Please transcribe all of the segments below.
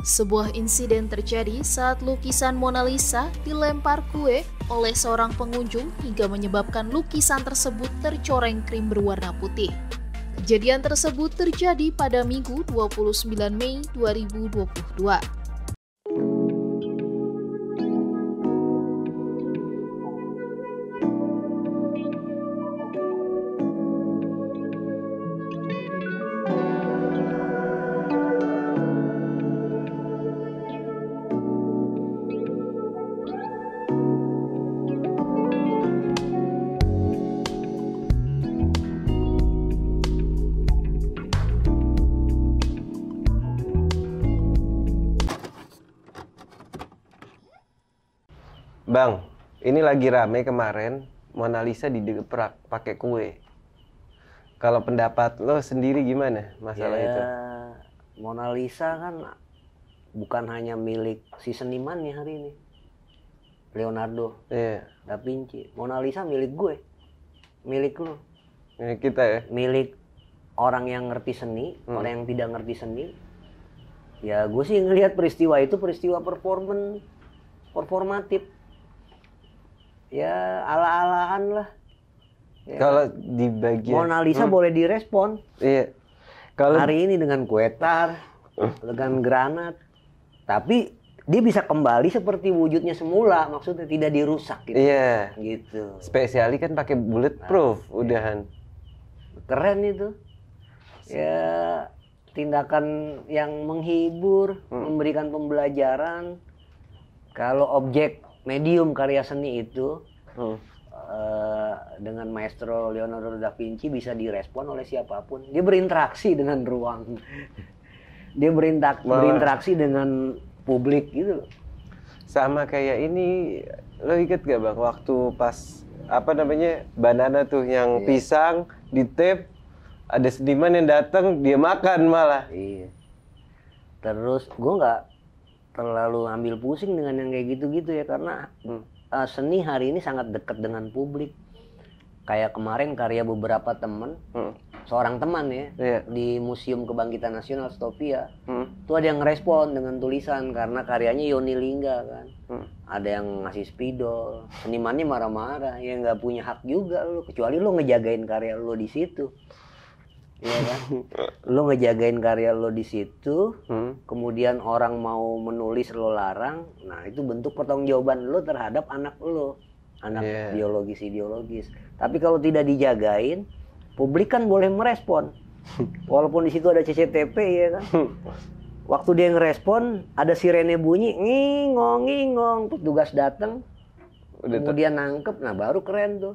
Sebuah insiden terjadi saat lukisan Mona Lisa dilempar kue oleh seorang pengunjung hingga menyebabkan lukisan tersebut tercoreng krim berwarna putih. Kejadian tersebut terjadi pada Minggu 29 Mei 2022. Bang, ini lagi rame kemarin Mona Lisa dideprak pakai kue. Kalau pendapat lo sendiri gimana masalah ya, itu? Mona Lisa kan bukan hanya milik si senimannya hari ini. Leonardo Iya, da Vinci. Mona Lisa milik gue. Milik lu. ini kita ya. Milik orang yang ngerti seni, Hmm. orang yang tidak ngerti seni. Ya gue sih ngelihat peristiwa itu peristiwa performan performatif. Ya ala-alaan lah. Ya. Kalau di bagian Mona Lisa Hmm, boleh direspon. Iya. Kalau hari ini dengan kuetar, dengan granat. Tapi dia bisa kembali seperti wujudnya semula, maksudnya tidak dirusak gitu. iya, Gitu. spesiali kan pakai bulletproof Nah, udahan. Keren itu. Ya tindakan yang menghibur, Hmm. memberikan pembelajaran. Kalau objek medium karya seni itu Hmm. eh, dengan maestro Leonardo da Vinci bisa direspon oleh siapa pun. Dia berinteraksi dengan ruang. Dia berintak, berinteraksi dengan publik gitu loh. Sama kayak ini lo inget gak bang waktu pas apa namanya banana tuh yang Iya. pisang di tape ada seniman yang datang dia makan malah. Iya. Terus gue nggak terlalu ambil pusing dengan yang kayak gitu-gitu ya karena Hmm. eh, seni hari ini sangat dekat dengan publik. Kayak kemarin karya beberapa temen, Hmm. seorang teman ya Iya. di Museum Kebangkitan Nasional Stopia, Hmm. tuh ada yang ngerespon dengan tulisan karena karyanya Yoni Lingga kan. Hmm. Ada yang ngasih spidol, senimannya marah-marah, ya nggak punya hak juga lo, kecuali lo ngejagain karya lo di situ. Iya kan? Lo ngejagain karya lo di situ, Hmm. kemudian orang mau menulis lo larang, nah itu bentuk pertanggungjawaban lo terhadap anak lo, anak Iya. biologis ideologis. Tapi kalau tidak dijagain, publik kan boleh merespon, walaupun di situ ada CCTV ya kan. Waktu dia ngerespon, ada sirene bunyi, ngingong ngingong, petugas datang, kemudian nangkep, nah baru keren tuh.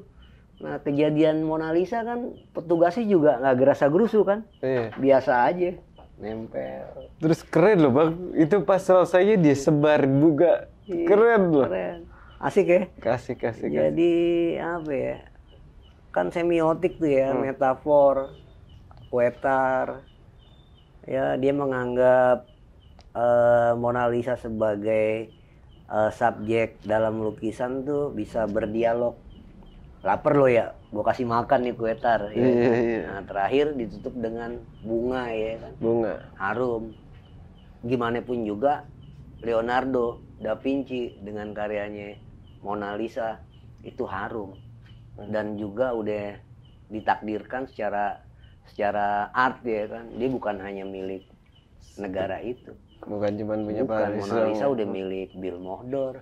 Nah kejadian Mona Lisa kan petugasnya juga nggak gerasa gerusu kan, Iya. biasa aja, nempel. Terus keren loh bang, itu pas selesainya dia sebar buka, Iya, keren loh. Keren. Asik ya. Kasih kasih kasih. Jadi apa ya? Kan semiotik tuh ya, Hmm. metafor, kuetar. Ya dia menganggap eh, Mona Lisa sebagai eh, subjek dalam lukisan tuh bisa berdialog. Laper lo ya, gua kasih makan nih kuetar. Ya. Iya iya. Nah terakhir ditutup dengan bunga ya kan. Bunga. harum. Gimana pun juga Leonardo da Vinci dengan karyanya Mona Lisa itu harum dan juga udah ditakdirkan secara secara art ya kan dia bukan hanya milik negara itu Bukan cuma punya bukan Paris Mona Lisa doang. udah milik Bill Mohdor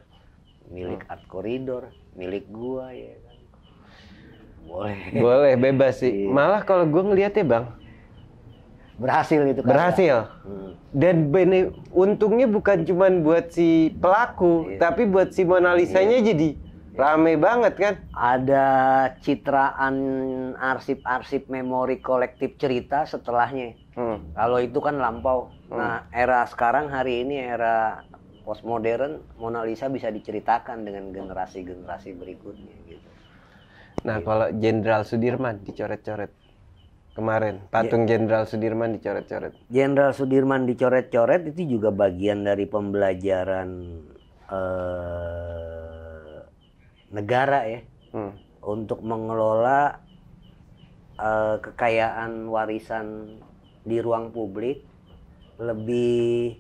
milik Art Corridor milik gua ya kan boleh Boleh bebas sih. Iya. Malah kalau gue ngeliatnya bang, berhasil itu karya. berhasil. Hmm. Dan bene, untungnya bukan cuma buat si pelaku, Iya. tapi buat si Mona Lisa-nya jadi rame banget kan. ada citraan arsip-arsip memori kolektif cerita setelahnya. Hmm. Kalau itu kan lampau. Nah, era sekarang hari ini era postmodern, Mona Lisa bisa diceritakan dengan generasi-generasi berikutnya gitu. Nah kalau Jenderal Sudirman dicoret-coret kemarin, patung Jenderal Sudirman dicoret-coret. Jenderal Sudirman dicoret-coret itu juga bagian dari pembelajaran eh, negara ya Hmm. untuk mengelola eh, kekayaan warisan di ruang publik lebih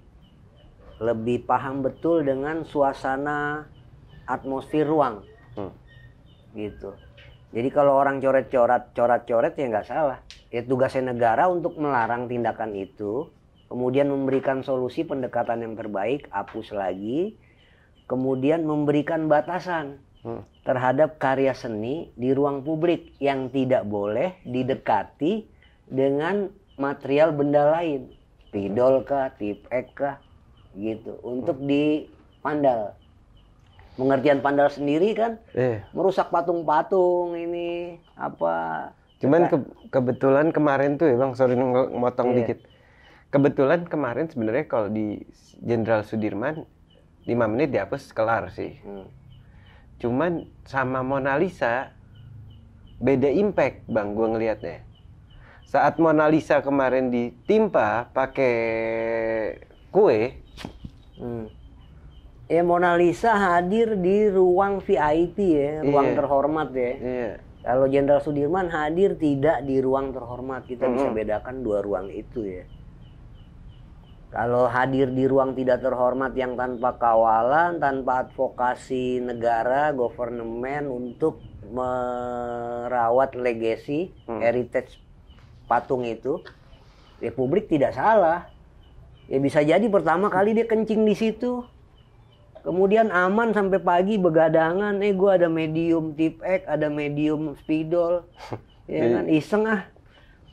lebih paham betul dengan suasana atmosfer ruang Hmm. gitu jadi kalau orang coret-coret coret-coret ya nggak salah. Ya tugasnya negara untuk melarang tindakan itu kemudian memberikan solusi pendekatan yang terbaik hapus lagi kemudian memberikan batasan Hmm. terhadap karya seni di ruang publik yang tidak boleh didekati dengan material benda lain. Spidol kah, tip ek kah gitu. Untuk dipandal pengertian pandal sendiri kan Eh, merusak patung-patung ini apa cuman ke- kebetulan kemarin tuh ya bang, sorry ng- motong Iya. dikit. Kebetulan kemarin sebenarnya kalau di Jenderal Sudirman 5 menit dihapus kelar sih. Hmm. Cuman sama Mona Lisa beda impact bang gue ngelihatnya. Saat Mona Lisa kemarin ditimpa pakai kue, Hmm. Ya Mona Lisa hadir di ruang VIP ya, ruang Iya. terhormat ya. iya, Kalau Jenderal Sudirman hadir tidak di ruang terhormat, kita bisa Mm-mm. bedakan dua ruang itu ya. Kalau hadir di ruang tidak terhormat yang tanpa kawalan, tanpa advokasi negara, government untuk merawat legacy, Hmm. heritage patung itu, Republik tidak salah. Ya bisa jadi pertama kali dia kencing di situ, kemudian aman sampai pagi begadangan. Eh gue ada medium tip X, ada medium spidol, ya kan iseng ah.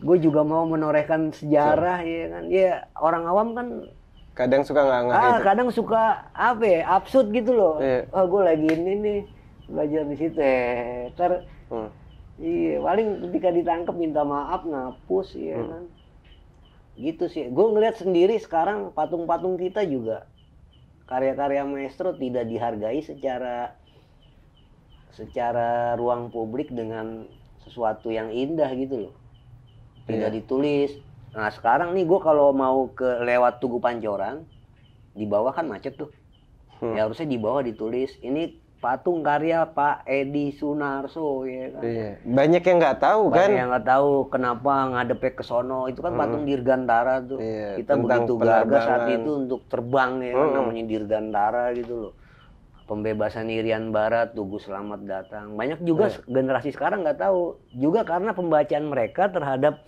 Gue juga mau menorehkan sejarah, ya kan. Ya orang awam kan kadang suka nggak nggak ah itu. kadang suka apa ya absurd gitu loh. Iya. Oh gue lagi ini nih belajar di situ. Eh, ter Hmm. Iya, paling ketika ditangkap minta maaf, ngapus, ya Hmm. kan. Gitu sih. Gue ngeliat sendiri sekarang patung-patung kita juga karya-karya maestro tidak dihargai secara secara ruang publik dengan sesuatu yang indah gitu loh. Tidak Iya. ditulis. Nah sekarang nih gue kalau mau ke lewat Tugu Pancoran, di bawah kan macet tuh. Hmm. Ya harusnya di bawah ditulis ini patung karya Pak Edi Sunarso ya kan. Iya. Banyak yang nggak tahu kan. Banyak yang nggak tahu kenapa ngadepnya ke sono. Itu kan patung Dirgantara tuh. Iya, Kita tentang begitu gagah saat itu untuk terbang ya kan Mm. namanya Dirgantara gitu loh. Pembebasan Irian Barat, Tugu Selamat Datang. Banyak juga Iya. generasi sekarang nggak tahu. Juga karena pembacaan mereka terhadap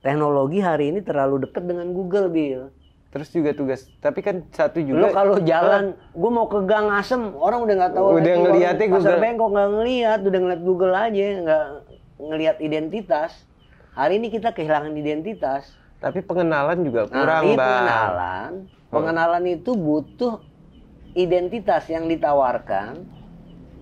teknologi hari ini terlalu dekat dengan Google, Bill. Terus juga tugas. Tapi kan satu Lo juga. kalau jalan, gue mau ke Gang Asem, orang udah nggak tahu. Udah lagi ngeliatnya warung Pasar Google. Bengkok nggak ngeliat, udah ngeliat Google aja, nggak ngeliat identitas. Hari ini kita kehilangan identitas. Tapi pengenalan juga Nah, kurang ini bang. pengenalan. Pengenalan itu butuh identitas yang ditawarkan.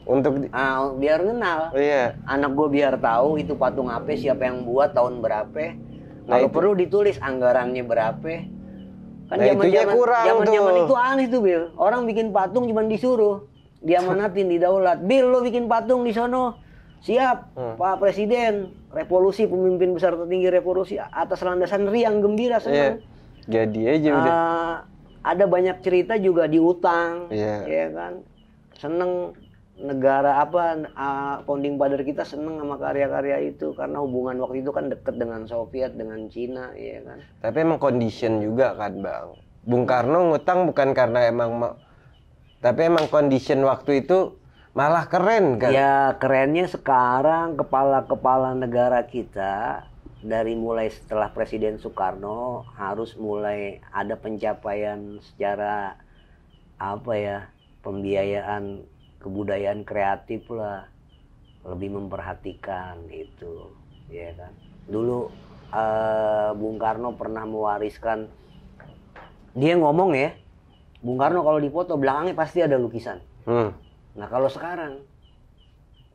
Untuk di- Ah, biar kenal. iya. Anak gue biar tahu itu patung apa, siapa yang buat, tahun berapa. Nah, Kalau itu- perlu ditulis anggarannya berapa. Kan Nah, zaman zaman kurang zaman zaman itu aneh tuh, Bil. Orang bikin patung cuma disuruh. Diamanatin di daulat. Bil, lo bikin patung di sono. Siap, Hmm. Pak Presiden. Revolusi, pemimpin besar tertinggi revolusi atas landasan riang gembira Iya. senang. Jadi aja udah. Ah, ada banyak cerita juga diutang, Iya. ya kan. Seneng negara apa founding father kita seneng sama karya-karya itu karena hubungan waktu itu kan deket dengan Soviet dengan Cina, ya kan. Tapi emang condition juga kan bang. Bung Karno ngutang bukan karena emang ma- tapi emang condition waktu itu malah keren kan. Ya kerennya sekarang kepala-kepala negara kita dari mulai setelah Presiden Soekarno harus mulai ada pencapaian secara apa ya pembiayaan kebudayaan kreatif lah lebih memperhatikan itu ya kan dulu eh, Bung Karno pernah mewariskan dia ngomong ya Bung Karno kalau difoto belakangnya pasti ada lukisan Hmm. Nah kalau sekarang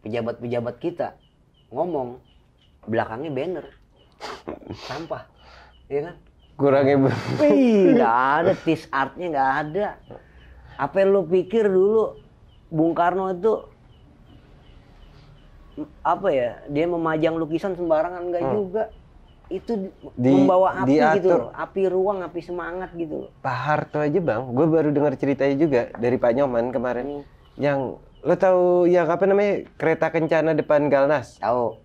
pejabat-pejabat kita ngomong belakangnya banner sampah, ya kan? Kurangnya nggak ada tis artnya nggak ada. Apa yang lu pikir dulu Bung Karno itu apa ya? Dia memajang lukisan sembarangan nggak juga. Itu Di- membawa api gitu diatur. loh, api ruang, api semangat gitu loh. Pak Harto aja bang, gue baru dengar ceritanya juga dari Pak Nyoman kemarin. Yang lo tahu yang apa namanya kereta kencana depan Galnas? Tahu?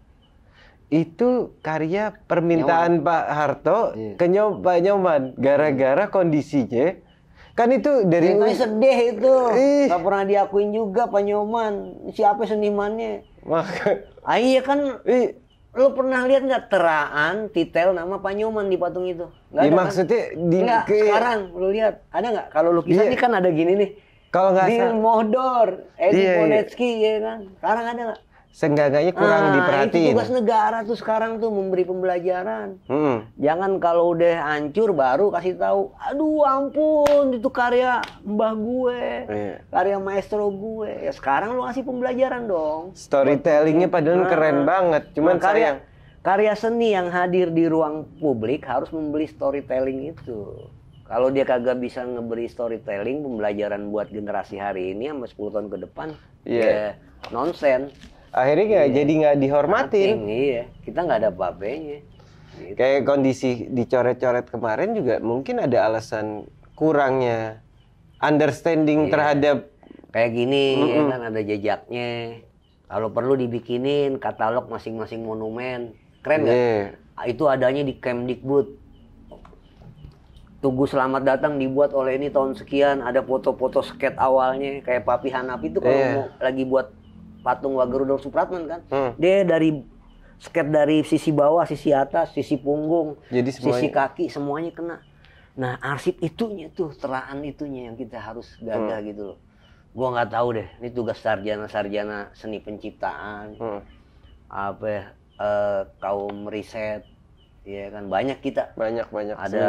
Itu karya permintaan Pak Harto Iya. ke Nyom- Pak Nyoman. Gara-gara kondisinya Kan itu dari Ceritanya sedih itu. Ih. Gak pernah diakuin juga Panyoman. Siapa senimannya? Maka, Ah iya kan ih, lu pernah lihat nggak teraan titel nama Panyoman di patung itu? Nggak ya ada, kan? maksudnya di Nggak, ke- sekarang lu lihat ada nggak? Kalau lukisan Iya. ini kan ada gini nih. kalau nggak Di salah, Mohdor, Edi Iya, iya. Ponetsky ya kan. Sekarang ada nggak? Seenggaknya kurang Ah, diperhatiin. Itu tugas negara tuh sekarang tuh memberi pembelajaran. Hmm. Jangan kalau udah hancur baru kasih tahu. Aduh ampun itu karya mbah gue, Iya. karya maestro gue. Ya sekarang lu kasih pembelajaran dong. Storytellingnya padahal Nah. keren banget, cuman Nah, karya sayang. karya seni yang hadir di ruang publik harus membeli storytelling itu. Kalau dia kagak bisa ngeberi storytelling pembelajaran buat generasi hari ini sama 10 tahun ke depan, Iya. ya nonsen. Akhirnya nggak jadi nggak dihormatin. Iya, kita nggak ada apa-apanya. Gitu. Kayak kondisi dicoret-coret kemarin juga mungkin ada alasan kurangnya understanding Iya. terhadap Kayak gini ya kan ada jejaknya. Kalau perlu dibikinin katalog masing-masing monumen. Keren nggak? Iya. Itu adanya di Kemdikbud. Tugu Selamat Datang dibuat oleh ini tahun sekian. Ada foto-foto sket awalnya. Kayak Papi Hanapi itu kalau Iya. mau lagi buat patung Wagerudolf Supratman kan. Hmm. Dia dari sket dari sisi bawah, sisi atas, sisi punggung, Jadi sisi kaki semuanya kena. Nah arsip itunya tuh teraan itunya yang kita harus gagah Hmm. gitu loh. Gua nggak tahu deh. Ini tugas sarjana-sarjana seni penciptaan Hmm. apa ya, eh, kaum riset ya kan banyak kita banyak banyak ada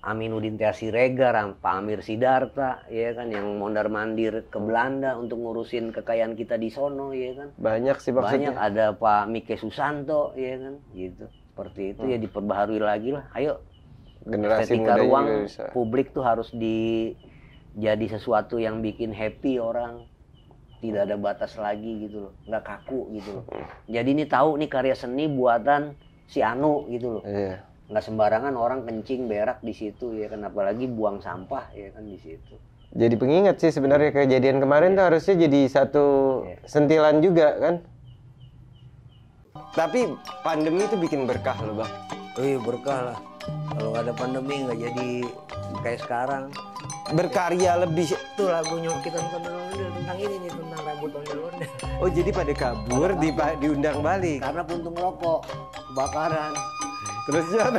Aminuddin Tiasiregar, Pak Amir Sidarta ya kan yang mondar mandir ke Belanda untuk ngurusin kekayaan kita di sono ya kan. Banyak sih banyak maksudnya ada Pak Mike Susanto ya kan gitu. Seperti itu ya diperbaharui lagi lah. Ayo. Generasi estetika muda ruang juga bisa publik tuh harus di jadi sesuatu yang bikin happy orang. Tidak ada batas lagi gitu loh. Nggak kaku gitu loh. Jadi ini tahu nih karya seni buatan si Anu gitu loh. Iya nggak sembarangan orang kencing berak di situ ya kan? Apalagi buang sampah ya kan di situ. Jadi pengingat sih sebenarnya kejadian kemarin tuh harusnya jadi satu Iya. sentilan juga kan? Tapi pandemi itu bikin berkah loh bang. Oh iya berkah lah. Kalau ada pandemi nggak jadi kayak sekarang. Berkarya lebih. Itu lagunya kita nonton tentang ini nih tentang rambut ondel-ondel. Oh jadi pada kabur di diundang balik? Karena puntung rokok kebakaran terus ya